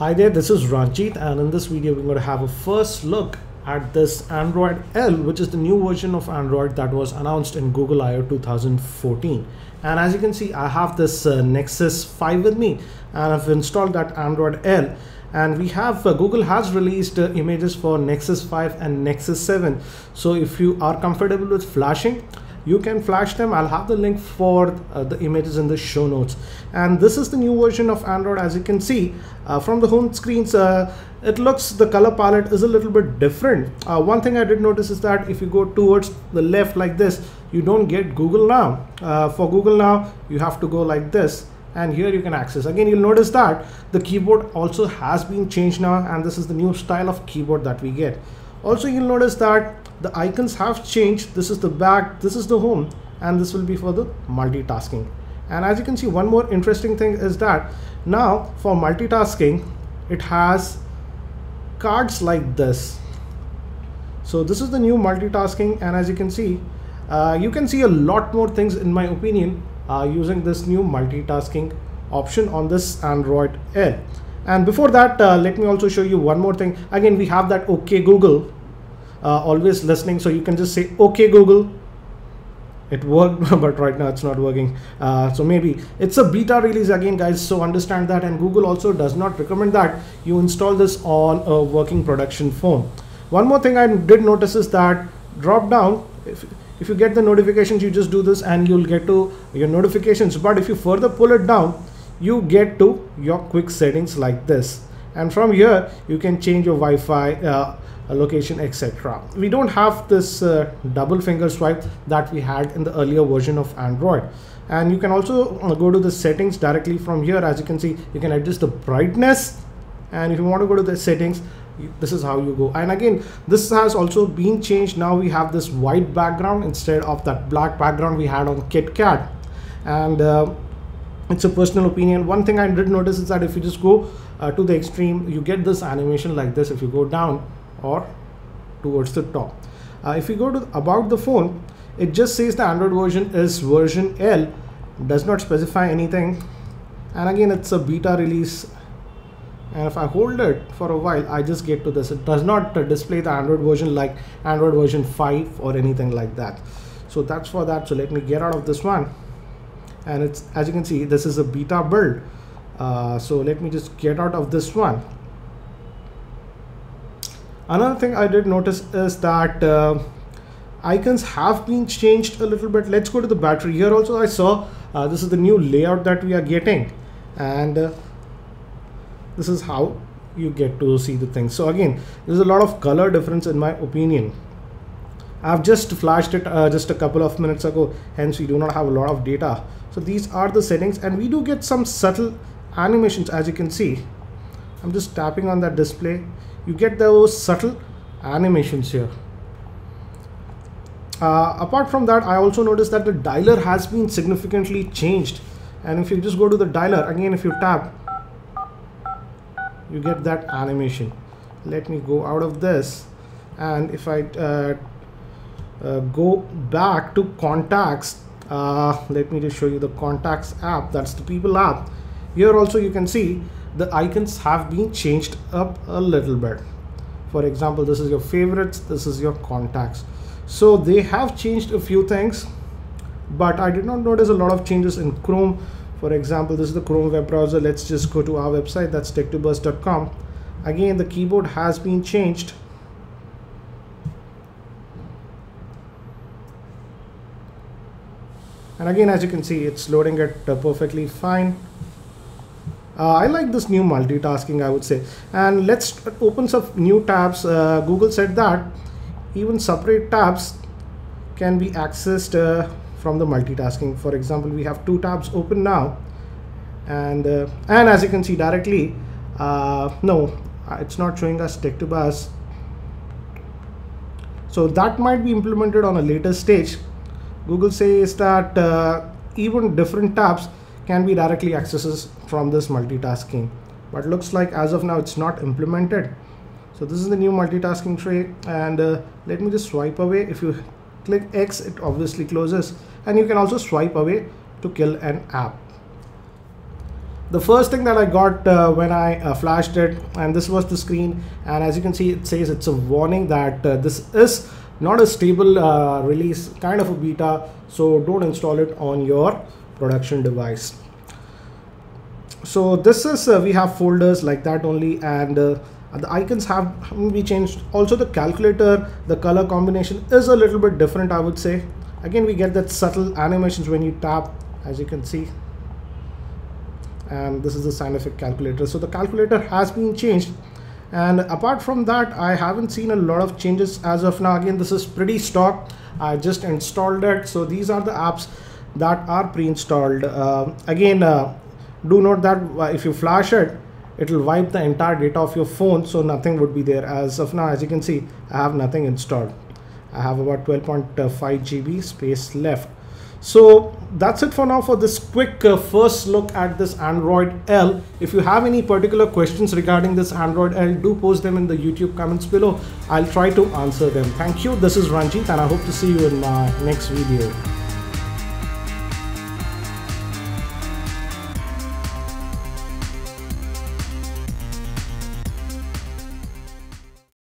Hi there, this is Ranjit and in this video we're going to have a first look at this Android L which is the new version of Android that was announced in Google I.O. 2014 and as you can see I have this uh, Nexus 5 with me and I've installed that Android L and we have uh, Google has released uh, images for Nexus 5 and Nexus 7 so if you are comfortable with flashing you can flash them. I'll have the link for uh, the images in the show notes. And this is the new version of android as you can see uh, from the home screens uh, it looks the color palette is a little bit different. Uh, one thing i did notice is that if you go towards the left like this you don't get google now. Uh, for google now you have to go like this and here you can access. Again you'll notice that the keyboard also has been changed now and this is the new style of keyboard that we get. Also you'll notice that the icons have changed. This is the back this is the home and this will be for the multitasking. And as you can see one more interesting thing is that now for multitasking it has cards like this. So this is the new multitasking and as you can see uh, you can see a lot more things in my opinion uh, using this new multitasking option on this Android L and before that uh, let me also show you one more thing. Again we have that OK Google uh, always listening. So you can just say okay google. It worked but right now it's not working. Uh, so maybe it's a beta release again guys. So understand that. And google also does not recommend that you install this on a working production phone. One more thing i did notice is that drop down if, if you get the notifications you just do this and you'll get to your notifications. But if you further pull it down you get to your quick settings like this. And from here you can change your wi-fi uh, location etc we don't have this uh, double finger swipe that we had in the earlier version of android. And you can also uh, go to the settings directly from here. As you can see you can adjust the brightness. And if you want to go to the settings this is how you go. And again this has also been changed. Now we have this white background instead of that black background we had on KitKat. And uh, it's a personal opinion. One thing I did notice is that if you just go uh, to the extreme you get this animation like this if you go down or towards the top. Uh, if we go to about the phone, it just says the Android version is version L, does not specify anything. And again, it's a beta release. And if I hold it for a while, I just get to this. It does not uh, display the Android version like Android version 5 or anything like that. So that's for that. So let me get out of this one. And it's as you can see, this is a beta build. Uh, so let me just get out of this one Another thing I did notice is that uh, icons have been changed a little bit. Let's go to the battery. Here also I saw uh, this is the new layout that we are getting and uh, this is how you get to see the things. So again, there's a lot of color difference in my opinion. I've just flashed it uh, just a couple of minutes ago, hence we do not have a lot of data. So these are the settings and we do get some subtle animations as you can see. I'm just tapping on that display you get those subtle animations here. Uh, apart from that I also noticed that the dialer has been significantly changed. And if you just go to the dialer again if you tap you get that animation. Let me go out of this. And if I uh, uh, go back to contacts uh, let me just show you the contacts app. That's the people app. Here also you can see the icons have been changed up a little bit. For example this is your favorites this is your contacts. So they have changed a few things but I did not notice a lot of changes in Chrome. For example this is the Chrome web browser. Let's just go to our website that's tech2buzz.com again the keyboard has been changed. And again as you can see it's loading it perfectly fine uh, I like this new multitasking, I would say. And let's open some new tabs. Uh, Google said that even separate tabs can be accessed uh, from the multitasking. For example, we have two tabs open now. And, uh, and as you can see directly, uh, no, it's not showing us tech to buzz. So that might be implemented on a later stage. Google says that uh, even different tabs can be directly accesses from this multitasking. But looks like as of now it's not implemented. So this is the new multitasking tray. And uh, let me just swipe away. If you click X it obviously closes. And you can also swipe away to kill an app. The first thing that I got uh, when I uh, flashed it and this was the screen. And as you can see it says it's a warning that uh, this is not a stable uh, release kind of a beta. So don't install it on your production device. So this is uh, we have folders like that only and uh, the icons have be changed. Also the calculator the color combination is a little bit different I would say. Again we get that subtle animations when you tap as you can see. And this is the scientific calculator. So the calculator has been changed. And apart from that I haven't seen a lot of changes as of now. Again this is pretty stock. I just installed it. So these are the apps that are pre-installed uh, again uh, do note that uh, if you flash it it will wipe the entire data of your phone so nothing would be there as of now as you can see I have nothing installed I have about 12.5 GB space left so that's it for now for this quick uh, first look at this Android L. If you have any particular questions regarding this Android L, do post them in the YouTube comments below. I'll try to answer them. Thank you. This is Ranjit and I hope to see you in my next video.